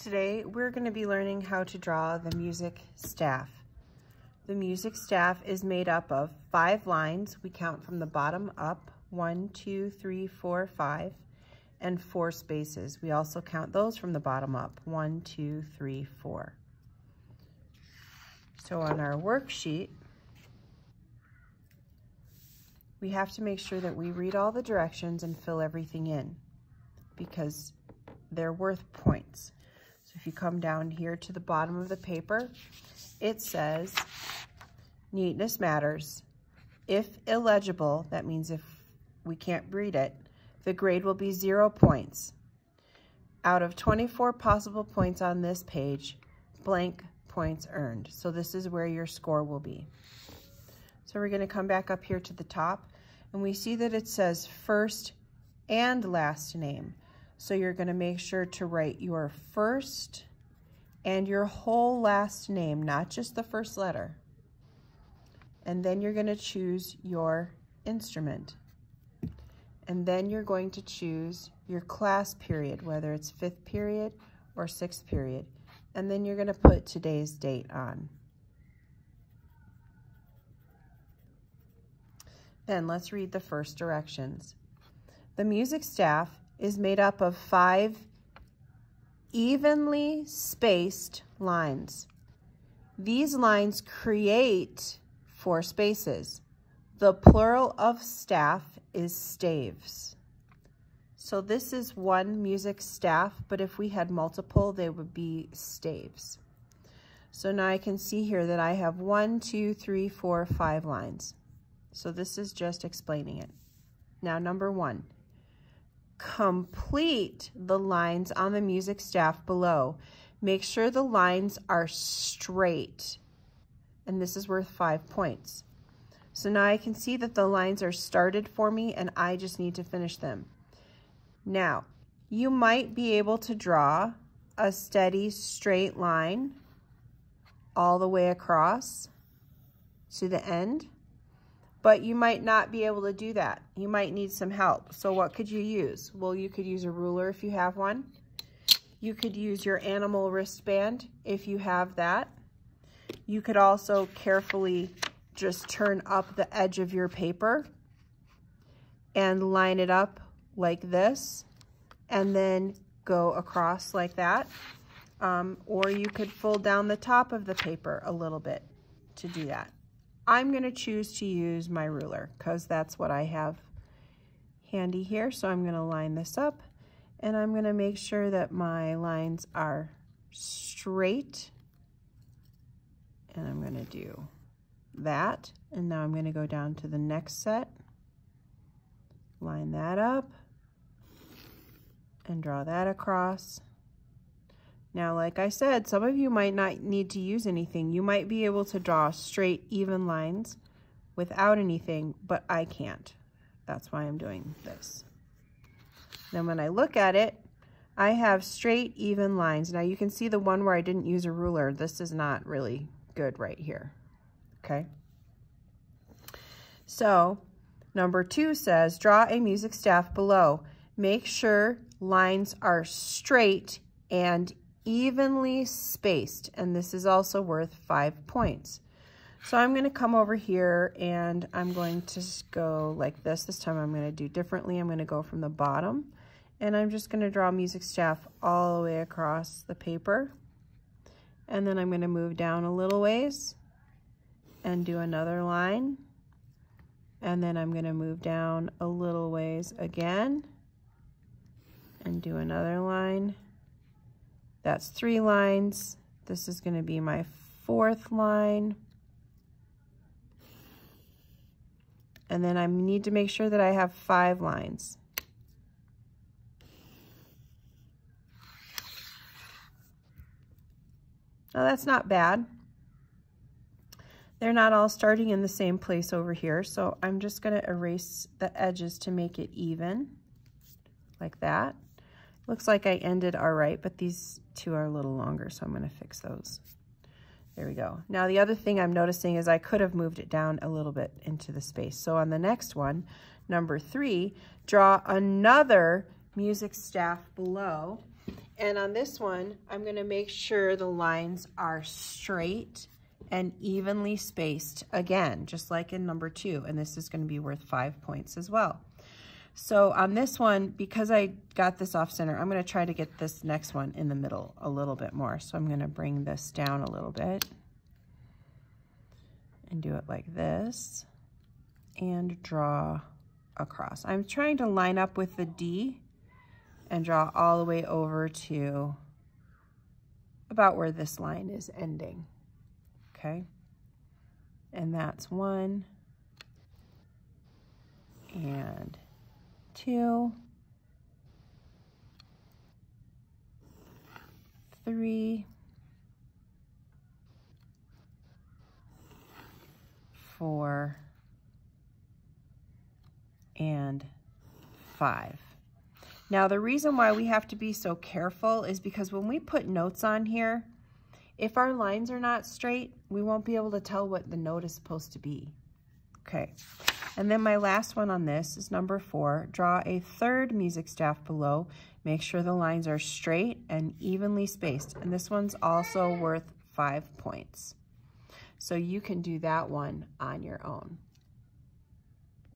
Today we're going to be learning how to draw the music staff. The music staff is made up of five lines. We count from the bottom up, one, two, three, four, five, and four spaces. We also count those from the bottom up, one, two, three, four. So on our worksheet, we have to make sure that we read all the directions and fill everything in because they're worth points. If you come down here to the bottom of the paper, it says, neatness matters. If illegible, that means if we can't read it, the grade will be zero points. Out of 24 possible points on this page, blank points earned. So this is where your score will be. So we're gonna come back up here to the top and we see that it says first and last name. So you're gonna make sure to write your first and your whole last name, not just the first letter. And then you're gonna choose your instrument. And then you're going to choose your class period, whether it's fifth period or sixth period. And then you're gonna put today's date on. Then let's read the first directions. The music staff is made up of five evenly spaced lines. These lines create four spaces. The plural of staff is staves. So this is one music staff, but if we had multiple, they would be staves. So now I can see here that I have one, two, three, four, five lines. So this is just explaining it. Now number one, complete the lines on the music staff below. Make sure the lines are straight. And this is worth five points. So now I can see that the lines are started for me and I just need to finish them. Now, you might be able to draw a steady straight line all the way across to the end but you might not be able to do that. You might need some help. So what could you use? Well, you could use a ruler if you have one. You could use your animal wristband if you have that. You could also carefully just turn up the edge of your paper and line it up like this and then go across like that. Um, or you could fold down the top of the paper a little bit to do that. I'm going to choose to use my ruler because that's what I have handy here. So I'm going to line this up and I'm going to make sure that my lines are straight. And I'm going to do that. And now I'm going to go down to the next set, line that up and draw that across. Now, like I said, some of you might not need to use anything. You might be able to draw straight, even lines without anything, but I can't. That's why I'm doing this. Then when I look at it, I have straight, even lines. Now you can see the one where I didn't use a ruler. This is not really good right here, okay? So number two says, draw a music staff below. Make sure lines are straight and evenly spaced, and this is also worth five points. So I'm going to come over here and I'm going to go like this. This time I'm going to do differently. I'm going to go from the bottom and I'm just going to draw music staff all the way across the paper. And then I'm going to move down a little ways and do another line. And then I'm going to move down a little ways again and do another line that's three lines. This is going to be my fourth line. And then I need to make sure that I have five lines. Now that's not bad. They're not all starting in the same place over here, so I'm just going to erase the edges to make it even, like that. Looks like I ended all right, but these two are a little longer, so I'm gonna fix those. There we go. Now the other thing I'm noticing is I could have moved it down a little bit into the space. So on the next one, number three, draw another music staff below. And on this one, I'm gonna make sure the lines are straight and evenly spaced again, just like in number two. And this is gonna be worth five points as well. So on this one, because I got this off center, I'm gonna try to get this next one in the middle a little bit more. So I'm gonna bring this down a little bit and do it like this and draw across. I'm trying to line up with the D and draw all the way over to about where this line is ending, okay? And that's one and two, three, four, and five. Now the reason why we have to be so careful is because when we put notes on here, if our lines are not straight, we won't be able to tell what the note is supposed to be. Okay, and then my last one on this is number four. Draw a third music staff below. Make sure the lines are straight and evenly spaced. And this one's also worth five points. So you can do that one on your own.